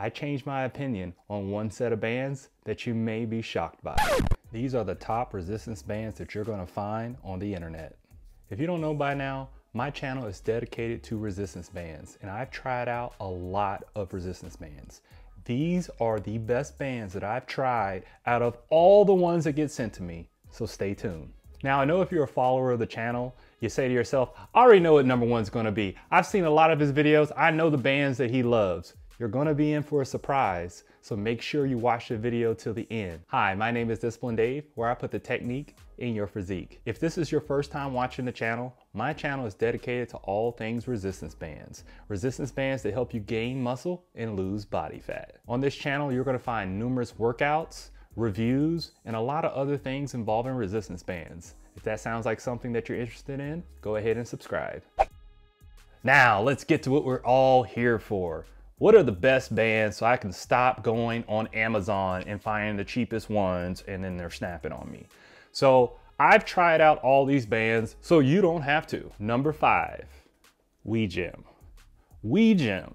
I changed my opinion on one set of bands that you may be shocked by. These are the top resistance bands that you're gonna find on the internet. If you don't know by now, my channel is dedicated to resistance bands and I've tried out a lot of resistance bands. These are the best bands that I've tried out of all the ones that get sent to me, so stay tuned. Now I know if you're a follower of the channel, you say to yourself, I already know what number one's gonna be. I've seen a lot of his videos, I know the bands that he loves. You're gonna be in for a surprise, so make sure you watch the video till the end. Hi, my name is Discipline Dave, where I put the technique in your physique. If this is your first time watching the channel, my channel is dedicated to all things resistance bands. Resistance bands that help you gain muscle and lose body fat. On this channel, you're gonna find numerous workouts, reviews, and a lot of other things involving resistance bands. If that sounds like something that you're interested in, go ahead and subscribe. Now, let's get to what we're all here for what are the best bands so I can stop going on Amazon and finding the cheapest ones and then they're snapping on me. So I've tried out all these bands so you don't have to. Number five, WeGym. WeGym.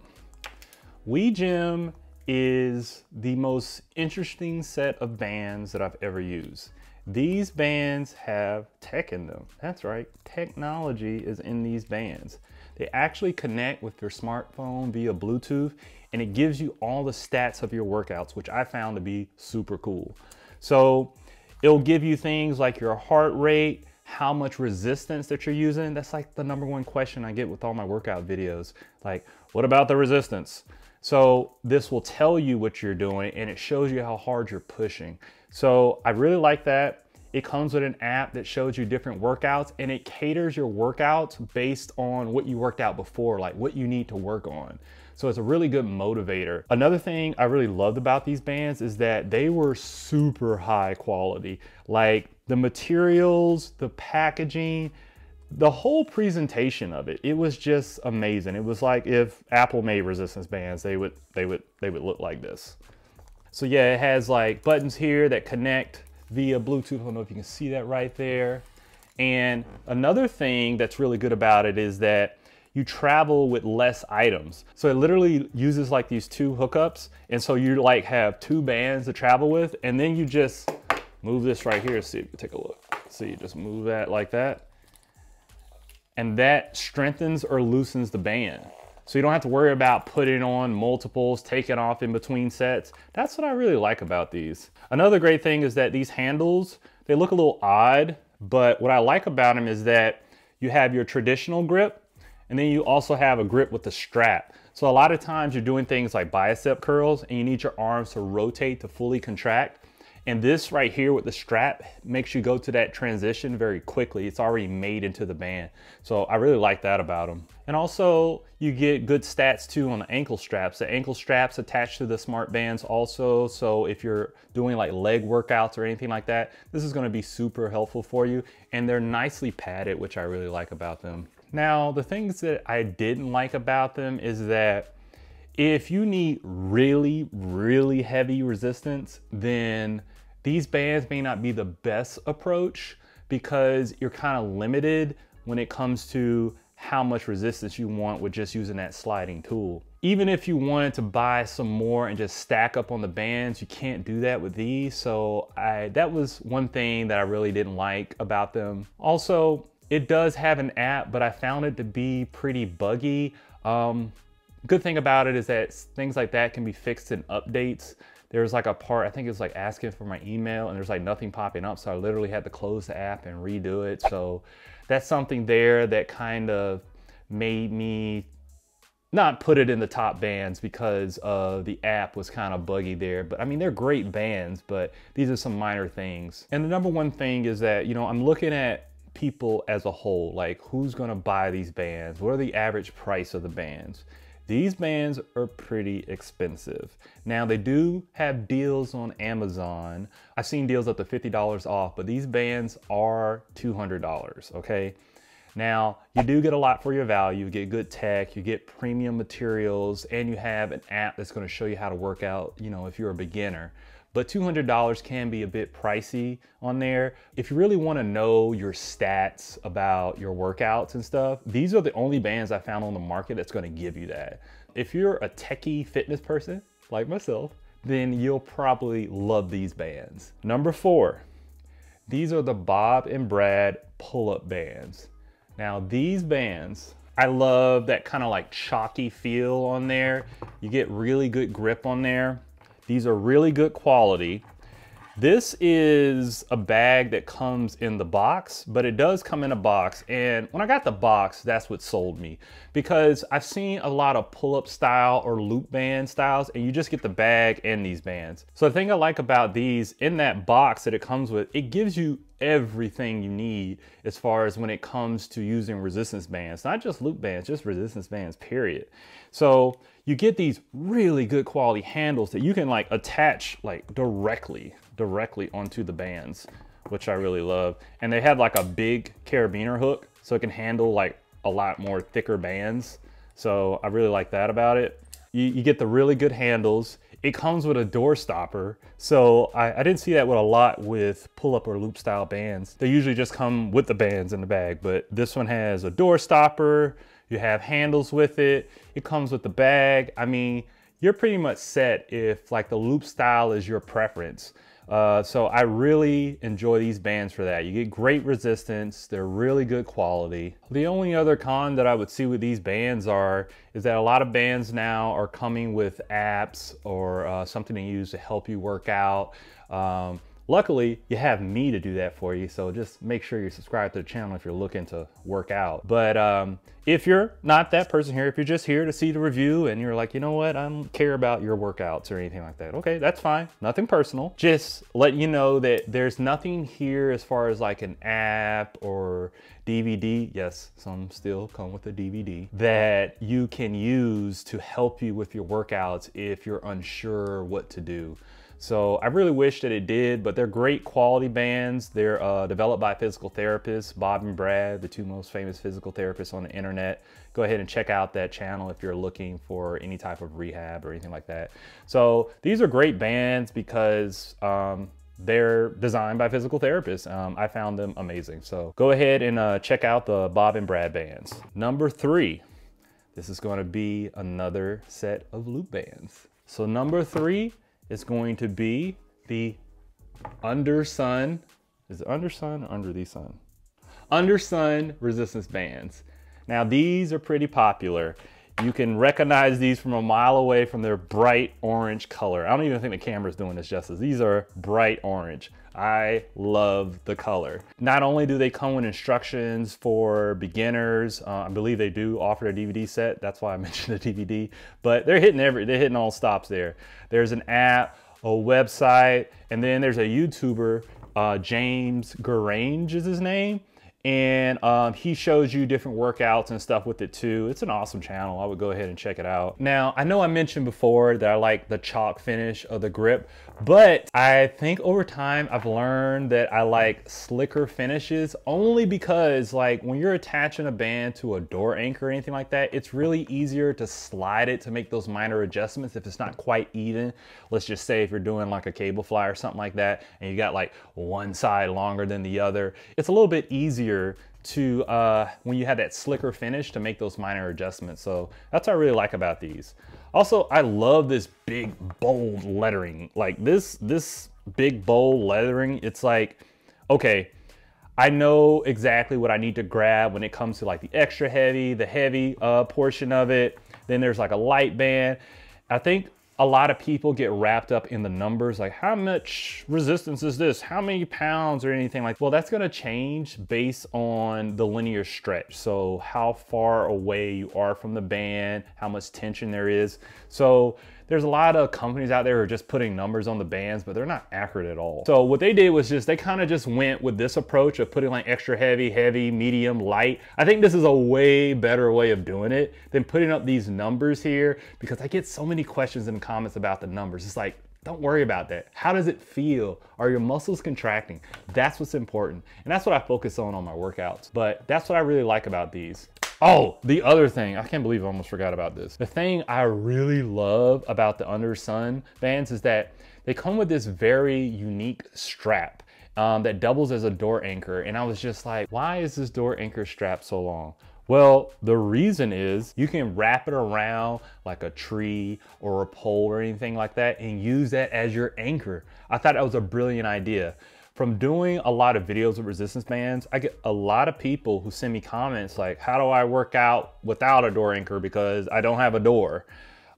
WeGym is the most interesting set of bands that I've ever used. These bands have tech in them. That's right, technology is in these bands. They actually connect with your smartphone via Bluetooth and it gives you all the stats of your workouts, which I found to be super cool. So it'll give you things like your heart rate, how much resistance that you're using. That's like the number one question I get with all my workout videos. Like, what about the resistance? So this will tell you what you're doing and it shows you how hard you're pushing. So I really like that. It comes with an app that shows you different workouts and it caters your workouts based on what you worked out before, like what you need to work on. So it's a really good motivator. Another thing I really loved about these bands is that they were super high quality. Like the materials, the packaging, the whole presentation of it, it was just amazing. It was like if Apple made resistance bands, they would they would they would look like this. So yeah, it has like buttons here that connect via Bluetooth. I don't know if you can see that right there. And another thing that's really good about it is that you travel with less items. So it literally uses like these two hookups. And so you like have two bands to travel with and then you just move this right here. See take a look. So you just move that like that. And that strengthens or loosens the band. So you don't have to worry about putting on multiples, taking off in between sets. That's what I really like about these. Another great thing is that these handles, they look a little odd, but what I like about them is that you have your traditional grip, and then you also have a grip with the strap. So a lot of times you're doing things like bicep curls and you need your arms to rotate to fully contract. And this right here with the strap makes you go to that transition very quickly. It's already made into the band. So I really like that about them. And also you get good stats too on the ankle straps. The ankle straps attached to the smart bands also. So if you're doing like leg workouts or anything like that, this is gonna be super helpful for you. And they're nicely padded, which I really like about them. Now, the things that I didn't like about them is that if you need really, really heavy resistance, then these bands may not be the best approach because you're kind of limited when it comes to how much resistance you want with just using that sliding tool. Even if you wanted to buy some more and just stack up on the bands, you can't do that with these. So I, that was one thing that I really didn't like about them. Also, it does have an app, but I found it to be pretty buggy. Um, Good thing about it is that things like that can be fixed in updates. There's like a part, I think it's like asking for my email and there's like nothing popping up. So I literally had to close the app and redo it. So that's something there that kind of made me not put it in the top bands because uh, the app was kind of buggy there. But I mean, they're great bands, but these are some minor things. And the number one thing is that, you know, I'm looking at people as a whole, like who's gonna buy these bands? What are the average price of the bands? These bands are pretty expensive. Now they do have deals on Amazon. I've seen deals up to $50 off, but these bands are $200, okay? Now, you do get a lot for your value. You get good tech, you get premium materials, and you have an app that's gonna show you how to work out, you know, if you're a beginner but $200 can be a bit pricey on there. If you really wanna know your stats about your workouts and stuff, these are the only bands I found on the market that's gonna give you that. If you're a techie fitness person like myself, then you'll probably love these bands. Number four, these are the Bob and Brad pull-up bands. Now these bands, I love that kind of like chalky feel on there. You get really good grip on there. These are really good quality. This is a bag that comes in the box, but it does come in a box. And when I got the box, that's what sold me because I've seen a lot of pull-up style or loop band styles and you just get the bag and these bands. So the thing I like about these in that box that it comes with, it gives you everything you need as far as when it comes to using resistance bands, not just loop bands, just resistance bands, period. So you get these really good quality handles that you can like attach like directly, directly onto the bands, which I really love. And they have like a big carabiner hook so it can handle like a lot more thicker bands. So I really like that about it. You, you get the really good handles. It comes with a door stopper. So I, I didn't see that with a lot with pull-up or loop style bands. They usually just come with the bands in the bag, but this one has a door stopper. You have handles with it. It comes with the bag. I mean, you're pretty much set if like the loop style is your preference. Uh, so I really enjoy these bands for that. You get great resistance. They're really good quality. The only other con that I would see with these bands are is that a lot of bands now are coming with apps or uh, something to use to help you work out. Um, Luckily, you have me to do that for you, so just make sure you're subscribed to the channel if you're looking to work out. But um, if you're not that person here, if you're just here to see the review and you're like, you know what, I don't care about your workouts or anything like that, okay, that's fine. Nothing personal. Just let you know that there's nothing here as far as like an app or DVD. Yes, some still come with a DVD that you can use to help you with your workouts if you're unsure what to do. So I really wish that it did, but they're great quality bands. They're uh, developed by physical therapists, Bob and Brad, the two most famous physical therapists on the internet. Go ahead and check out that channel if you're looking for any type of rehab or anything like that. So these are great bands because um, they're designed by physical therapists. Um, I found them amazing. So go ahead and uh, check out the Bob and Brad bands. Number three, this is going to be another set of loop bands. So number three is going to be the Undersun, Is it Undersun or Under the Sun? Undersun resistance bands. Now these are pretty popular. You can recognize these from a mile away from their bright orange color. I don't even think the camera's doing this justice. These are bright orange. I love the color. Not only do they come with instructions for beginners, uh, I believe they do offer a DVD set. That's why I mentioned the DVD, but they're hitting every, they're hitting all stops there. There's an app, a website, and then there's a YouTuber, uh, James Grange is his name and um, he shows you different workouts and stuff with it too. It's an awesome channel. I would go ahead and check it out. Now, I know I mentioned before that I like the chalk finish of the grip, but I think over time I've learned that I like slicker finishes only because like when you're attaching a band to a door anchor or anything like that, it's really easier to slide it to make those minor adjustments if it's not quite even. Let's just say if you're doing like a cable fly or something like that and you got like one side longer than the other, it's a little bit easier easier to, uh, when you have that slicker finish, to make those minor adjustments. So that's what I really like about these. Also, I love this big, bold lettering. Like this, this big, bold lettering, it's like, okay, I know exactly what I need to grab when it comes to like the extra heavy, the heavy uh, portion of it. Then there's like a light band. I think a lot of people get wrapped up in the numbers like how much resistance is this? How many pounds or anything like well that's going to change based on the linear stretch. So how far away you are from the band how much tension there is. So there's a lot of companies out there who are just putting numbers on the bands, but they're not accurate at all. So what they did was just, they kind of just went with this approach of putting like extra heavy, heavy, medium, light. I think this is a way better way of doing it than putting up these numbers here because I get so many questions and comments about the numbers. It's like, don't worry about that. How does it feel? Are your muscles contracting? That's what's important. And that's what I focus on on my workouts. But that's what I really like about these. Oh, the other thing, I can't believe I almost forgot about this. The thing I really love about the Undersun bands is that they come with this very unique strap um, that doubles as a door anchor. And I was just like, why is this door anchor strap so long? Well, the reason is you can wrap it around like a tree or a pole or anything like that and use that as your anchor. I thought that was a brilliant idea. From doing a lot of videos with resistance bands, I get a lot of people who send me comments like, how do I work out without a door anchor because I don't have a door?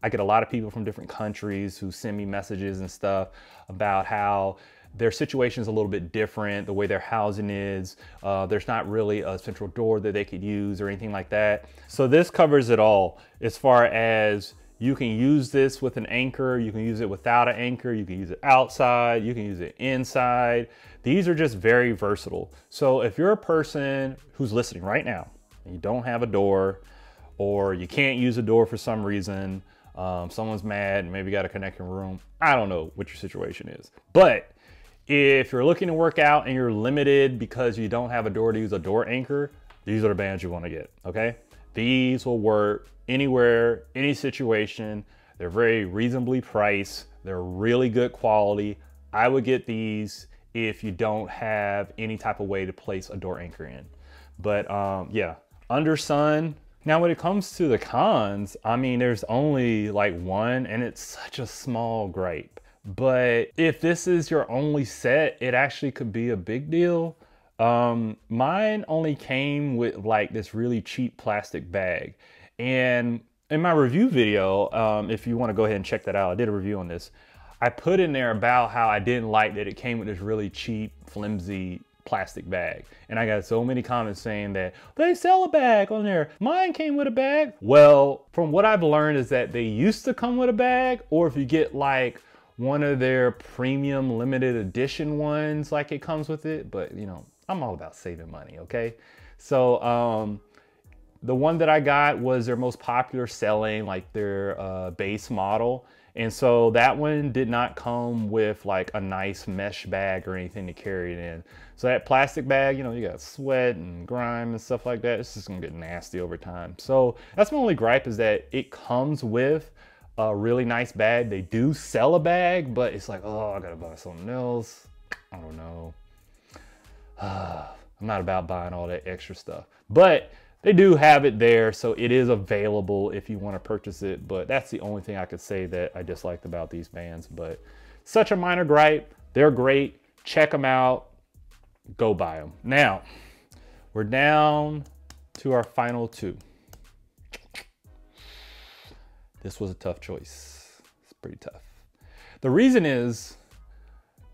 I get a lot of people from different countries who send me messages and stuff about how their situation is a little bit different, the way their housing is. Uh, there's not really a central door that they could use or anything like that. So this covers it all as far as you can use this with an anchor, you can use it without an anchor, you can use it outside, you can use it inside. These are just very versatile. So if you're a person who's listening right now and you don't have a door or you can't use a door for some reason, um, someone's mad, and maybe got a connecting room, I don't know what your situation is. But if you're looking to work out and you're limited because you don't have a door to use a door anchor, these are the bands you want to get, okay? These will work anywhere, any situation. They're very reasonably priced. They're really good quality. I would get these if you don't have any type of way to place a door anchor in. But um, yeah, Undersun. Now when it comes to the cons, I mean, there's only like one and it's such a small gripe. But if this is your only set, it actually could be a big deal. Um, mine only came with like this really cheap plastic bag. And in my review video, um, if you want to go ahead and check that out, I did a review on this. I put in there about how I didn't like that it came with this really cheap, flimsy plastic bag. And I got so many comments saying that they sell a bag on there. Mine came with a bag. Well, from what I've learned is that they used to come with a bag, or if you get like one of their premium limited edition ones, like it comes with it. But you know, I'm all about saving money, okay? So, um, the one that I got was their most popular selling, like their uh, base model. And so that one did not come with like a nice mesh bag or anything to carry it in. So that plastic bag, you know, you got sweat and grime and stuff like that. It's just gonna get nasty over time. So that's my only gripe is that it comes with a really nice bag. They do sell a bag, but it's like, oh, I gotta buy something else. I don't know. I'm not about buying all that extra stuff. But they do have it there, so it is available if you want to purchase it. But that's the only thing I could say that I disliked about these bands. But such a minor gripe. They're great. Check them out. Go buy them. Now, we're down to our final two. This was a tough choice. It's pretty tough. The reason is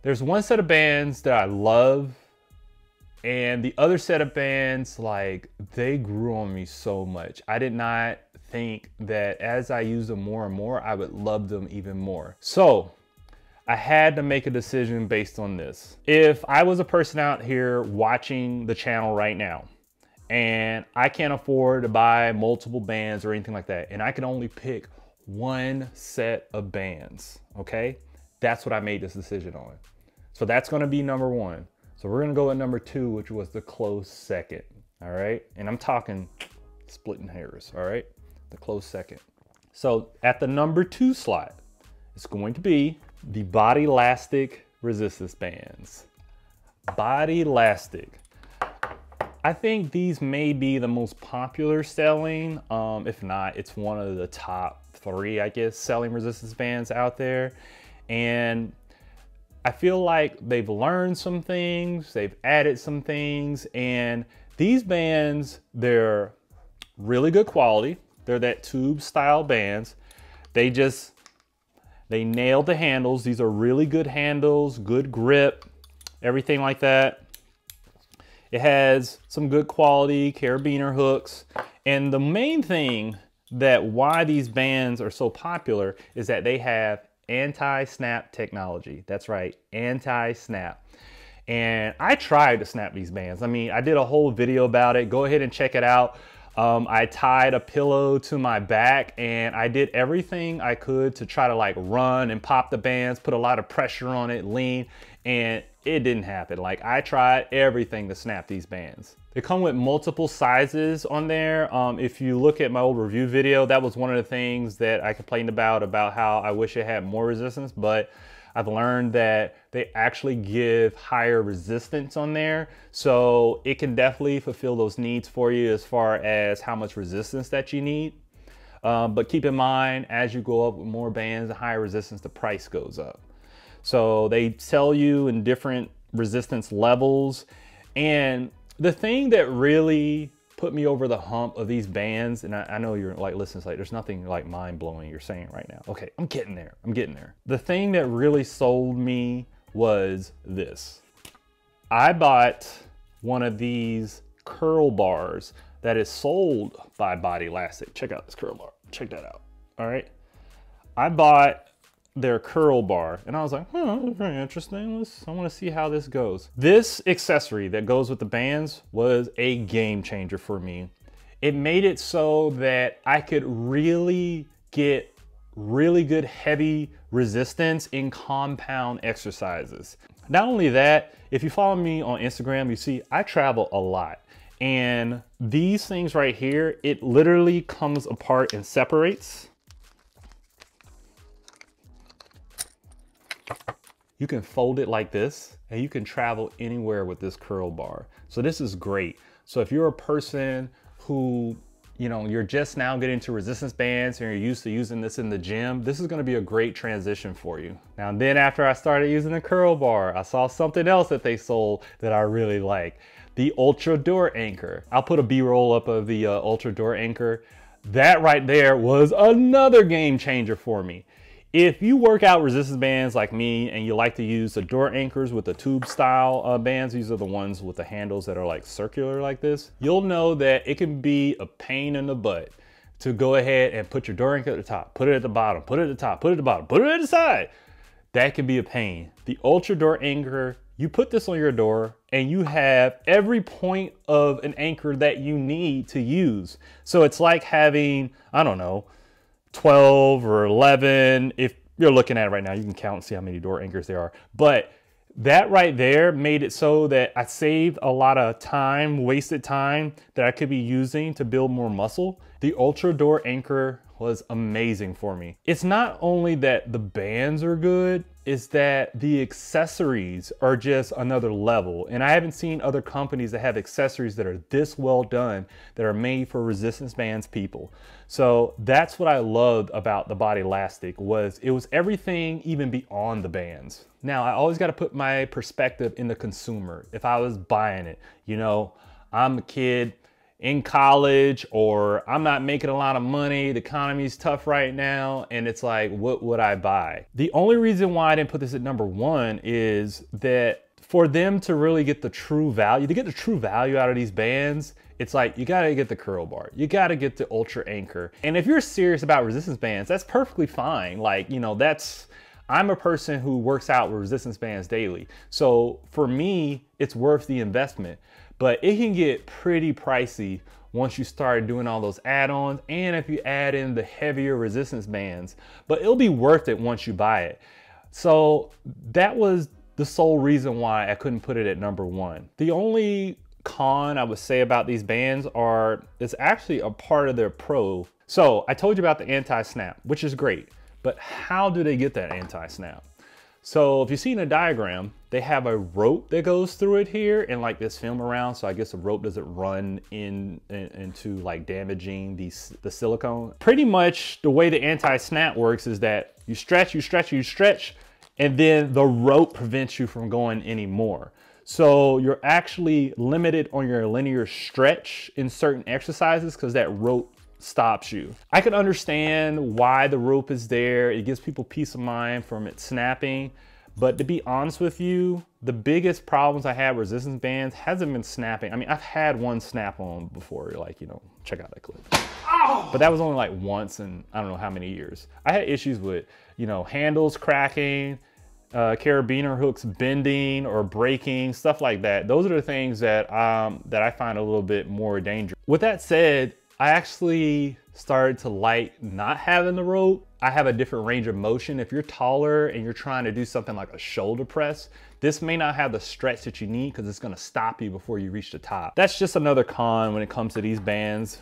there's one set of bands that I love and the other set of bands, like, they grew on me so much. I did not think that as I use them more and more, I would love them even more. So I had to make a decision based on this. If I was a person out here watching the channel right now, and I can't afford to buy multiple bands or anything like that, and I can only pick one set of bands, okay? That's what I made this decision on. So that's gonna be number one. So we're gonna go at number two, which was the close second, all right? And I'm talking splitting hairs, all right? The close second. So at the number two slot, it's going to be the Bodylastic resistance bands. Bodylastic. I think these may be the most popular selling. Um, if not, it's one of the top three, I guess, selling resistance bands out there. And I feel like they've learned some things, they've added some things, and these bands, they're really good quality. They're that tube style bands. They just, they nailed the handles. These are really good handles, good grip, everything like that. It has some good quality carabiner hooks. And the main thing that why these bands are so popular is that they have anti-snap technology. That's right, anti-snap. And I tried to snap these bands. I mean, I did a whole video about it. Go ahead and check it out. Um, I tied a pillow to my back and I did everything I could to try to like run and pop the bands, put a lot of pressure on it, lean, and it didn't happen. Like I tried everything to snap these bands. They come with multiple sizes on there. Um, if you look at my old review video, that was one of the things that I complained about, about how I wish it had more resistance, but I've learned that they actually give higher resistance on there. So it can definitely fulfill those needs for you as far as how much resistance that you need. Um, but keep in mind, as you go up with more bands and higher resistance, the price goes up. So they sell you in different resistance levels. And the thing that really put me over the hump of these bands, and I, I know you're like, listen, like there's nothing like mind blowing you're saying right now. Okay, I'm getting there. I'm getting there. The thing that really sold me was this. I bought one of these curl bars that is sold by Bodylastic. Check out this curl bar. Check that out. All right. I bought their curl bar and I was like, huh, very interesting. Let's, I want to see how this goes. This accessory that goes with the bands was a game changer for me. It made it so that I could really get really good heavy resistance in compound exercises. Not only that, if you follow me on Instagram, you see I travel a lot. And these things right here, it literally comes apart and separates. You can fold it like this and you can travel anywhere with this curl bar. So this is great. So if you're a person who, you know, you're just now getting to resistance bands and you're used to using this in the gym, this is gonna be a great transition for you. Now then after I started using the curl bar, I saw something else that they sold that I really like. The Ultra Door Anchor. I'll put a B-roll up of the uh, Ultra Door Anchor. That right there was another game changer for me. If you work out resistance bands like me and you like to use the door anchors with the tube style uh, bands, these are the ones with the handles that are like circular like this, you'll know that it can be a pain in the butt to go ahead and put your door anchor at the top, put it at the bottom, put it at the top, put it at the bottom, put it at the side. That can be a pain. The Ultra Door Anchor, you put this on your door and you have every point of an anchor that you need to use. So it's like having, I don't know, 12 or 11. If you're looking at it right now, you can count and see how many door anchors there are. But that right there made it so that I saved a lot of time, wasted time that I could be using to build more muscle. The Ultra Door Anchor was amazing for me. It's not only that the bands are good, is that the accessories are just another level. And I haven't seen other companies that have accessories that are this well done that are made for resistance bands people. So that's what I loved about the Bodylastic was it was everything even beyond the bands. Now I always got to put my perspective in the consumer. If I was buying it, you know, I'm a kid, in college or I'm not making a lot of money, the economy's tough right now, and it's like, what would I buy? The only reason why I didn't put this at number one is that for them to really get the true value, to get the true value out of these bands, it's like you gotta get the curl bar, you gotta get the ultra anchor. And if you're serious about resistance bands, that's perfectly fine. Like, you know, that's, I'm a person who works out with resistance bands daily. So for me, it's worth the investment but it can get pretty pricey once you start doing all those add-ons and if you add in the heavier resistance bands, but it'll be worth it once you buy it. So that was the sole reason why I couldn't put it at number one. The only con I would say about these bands are it's actually a part of their pro. So I told you about the anti-snap, which is great, but how do they get that anti-snap? So if you see in a diagram, they have a rope that goes through it here and like this film around. So I guess the rope doesn't run in, in into like damaging the, the silicone. Pretty much the way the anti-snap works is that you stretch, you stretch, you stretch, and then the rope prevents you from going anymore. So you're actually limited on your linear stretch in certain exercises because that rope stops you. I can understand why the rope is there. It gives people peace of mind from it snapping. But to be honest with you, the biggest problems I had resistance bands hasn't been snapping. I mean, I've had one snap on before, like, you know, check out that clip. But that was only like once in I don't know how many years. I had issues with, you know, handles cracking, uh, carabiner hooks bending or breaking, stuff like that. Those are the things that um, that I find a little bit more dangerous. With that said, I actually started to like not having the rope. I have a different range of motion. If you're taller and you're trying to do something like a shoulder press, this may not have the stretch that you need because it's gonna stop you before you reach the top. That's just another con when it comes to these bands.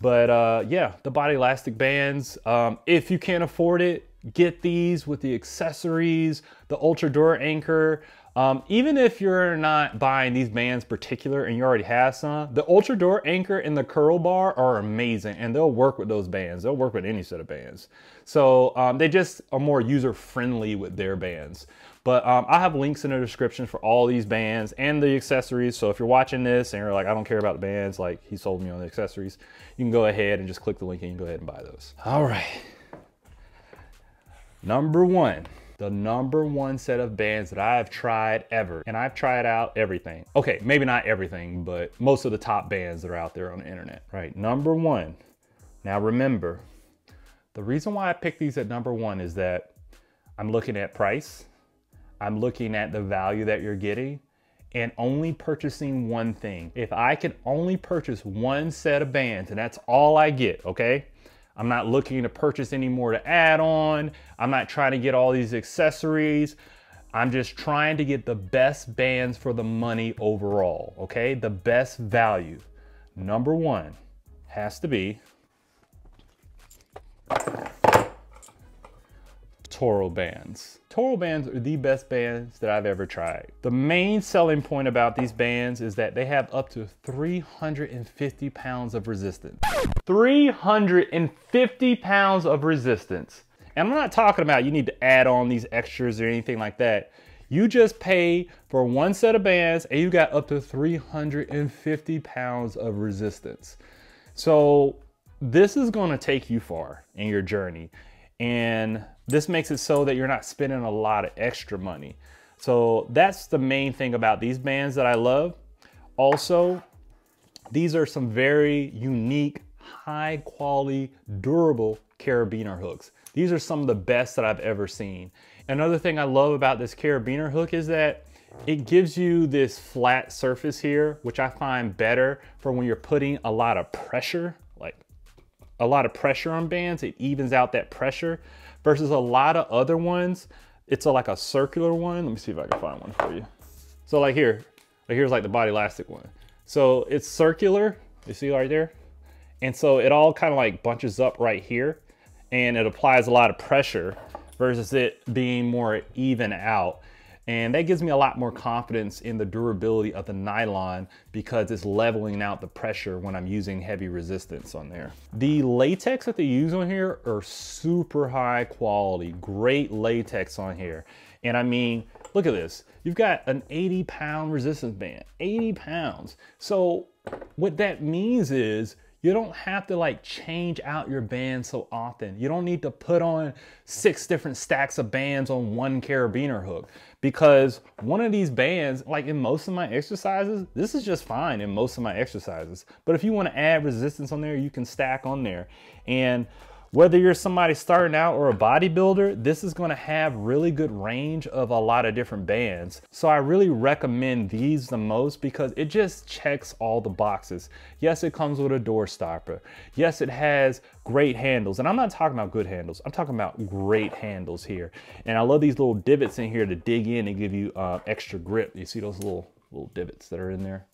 But uh, yeah, the Bodylastic bands, um, if you can't afford it, get these with the accessories, the Ultra Door anchor. Um, even if you're not buying these bands particular and you already have some, the Ultra Door anchor and the curl bar are amazing and they'll work with those bands. They'll work with any set of bands. So um, they just are more user friendly with their bands. But um, I have links in the description for all these bands and the accessories. So if you're watching this and you're like, I don't care about the bands, like he sold me on the accessories, you can go ahead and just click the link and you can go ahead and buy those. All right. Number one, the number one set of bands that I have tried ever. And I've tried out everything. Okay, maybe not everything, but most of the top bands that are out there on the internet, right? Number one. Now remember, the reason why I picked these at number one is that I'm looking at price, I'm looking at the value that you're getting, and only purchasing one thing. If I can only purchase one set of bands and that's all I get, okay? I'm not looking to purchase any more to add on. I'm not trying to get all these accessories. I'm just trying to get the best bands for the money overall, okay? The best value. Number one has to be Torro bands. Torro bands are the best bands that I've ever tried. The main selling point about these bands is that they have up to 350 pounds of resistance. 350 pounds of resistance. And I'm not talking about you need to add on these extras or anything like that. You just pay for one set of bands and you got up to 350 pounds of resistance. So this is gonna take you far in your journey. And this makes it so that you're not spending a lot of extra money. So that's the main thing about these bands that I love. Also, these are some very unique, high quality, durable carabiner hooks. These are some of the best that I've ever seen. Another thing I love about this carabiner hook is that it gives you this flat surface here, which I find better for when you're putting a lot of pressure, a lot of pressure on bands. It evens out that pressure versus a lot of other ones. It's a, like a circular one. Let me see if I can find one for you. So like here, like here's like the Bodylastic one. So it's circular, you see right there? And so it all kind of like bunches up right here and it applies a lot of pressure versus it being more even out. And that gives me a lot more confidence in the durability of the nylon because it's leveling out the pressure when I'm using heavy resistance on there. The latex that they use on here are super high quality, great latex on here. And I mean, look at this. You've got an 80 pound resistance band, 80 pounds. So what that means is you don't have to like change out your band so often. You don't need to put on six different stacks of bands on one carabiner hook because one of these bands, like in most of my exercises, this is just fine in most of my exercises. But if you want to add resistance on there, you can stack on there. And whether you're somebody starting out or a bodybuilder, this is gonna have really good range of a lot of different bands. So I really recommend these the most because it just checks all the boxes. Yes, it comes with a door stopper. Yes, it has great handles. And I'm not talking about good handles. I'm talking about great handles here. And I love these little divots in here to dig in and give you uh, extra grip. You see those little, little divots that are in there?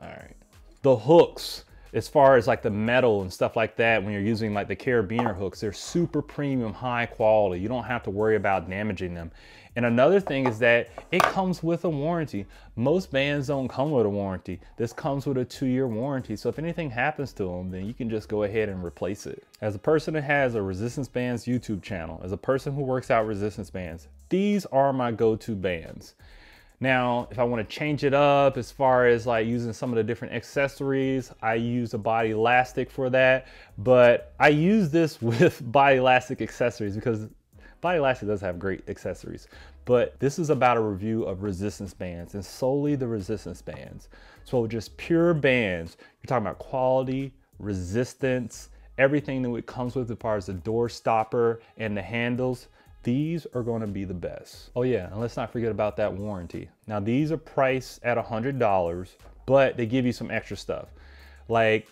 All right. The hooks as far as like the metal and stuff like that, when you're using like the carabiner hooks, they're super premium, high quality. You don't have to worry about damaging them. And another thing is that it comes with a warranty. Most bands don't come with a warranty. This comes with a two year warranty. So if anything happens to them, then you can just go ahead and replace it. As a person that has a resistance bands YouTube channel, as a person who works out resistance bands, these are my go-to bands. Now, if I want to change it up as far as like using some of the different accessories, I use a Bodylastic for that. But I use this with Bodylastic accessories because Bodylastic does have great accessories. But this is about a review of resistance bands and solely the resistance bands. So just pure bands, you're talking about quality, resistance, everything that it comes with as far as the door stopper and the handles. These are going to be the best. Oh yeah, and let's not forget about that warranty. Now these are priced at $100, but they give you some extra stuff. Like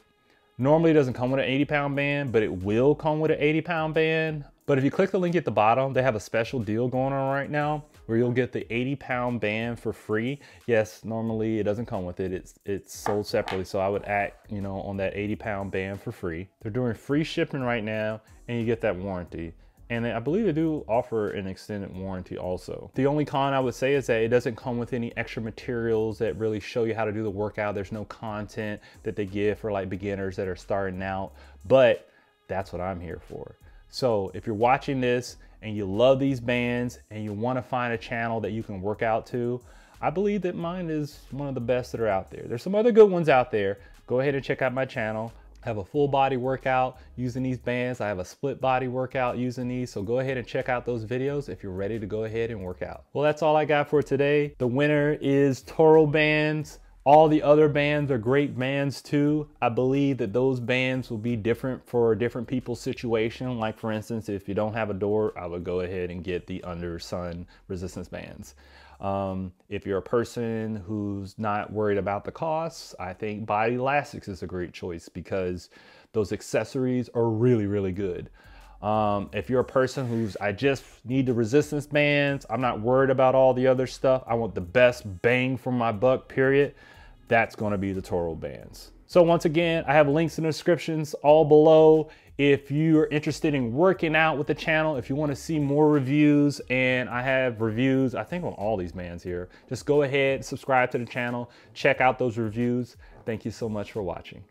normally it doesn't come with an 80 pound band, but it will come with an 80 pound band. But if you click the link at the bottom, they have a special deal going on right now where you'll get the 80 pound band for free. Yes, normally it doesn't come with it. It's it's sold separately. So I would act, you know, on that 80 pound band for free. They're doing free shipping right now and you get that warranty. And I believe they do offer an extended warranty also. The only con I would say is that it doesn't come with any extra materials that really show you how to do the workout. There's no content that they give for like beginners that are starting out, but that's what I'm here for. So if you're watching this and you love these bands and you wanna find a channel that you can work out to, I believe that mine is one of the best that are out there. There's some other good ones out there. Go ahead and check out my channel. Have a full body workout using these bands. I have a split body workout using these. So go ahead and check out those videos if you're ready to go ahead and work out. Well, that's all I got for today. The winner is Torro Bands. All the other bands are great bands too. I believe that those bands will be different for different people's situation. Like for instance, if you don't have a door, I would go ahead and get the Undersun resistance bands. Um, if you're a person who's not worried about the costs, I think Bodylastics is a great choice because those accessories are really, really good. Um, if you're a person who's, I just need the resistance bands, I'm not worried about all the other stuff, I want the best bang for my buck, period, that's gonna be the Torro bands. So once again, I have links in the descriptions all below. If you're interested in working out with the channel, if you wanna see more reviews, and I have reviews, I think on all these bands here, just go ahead, subscribe to the channel, check out those reviews. Thank you so much for watching.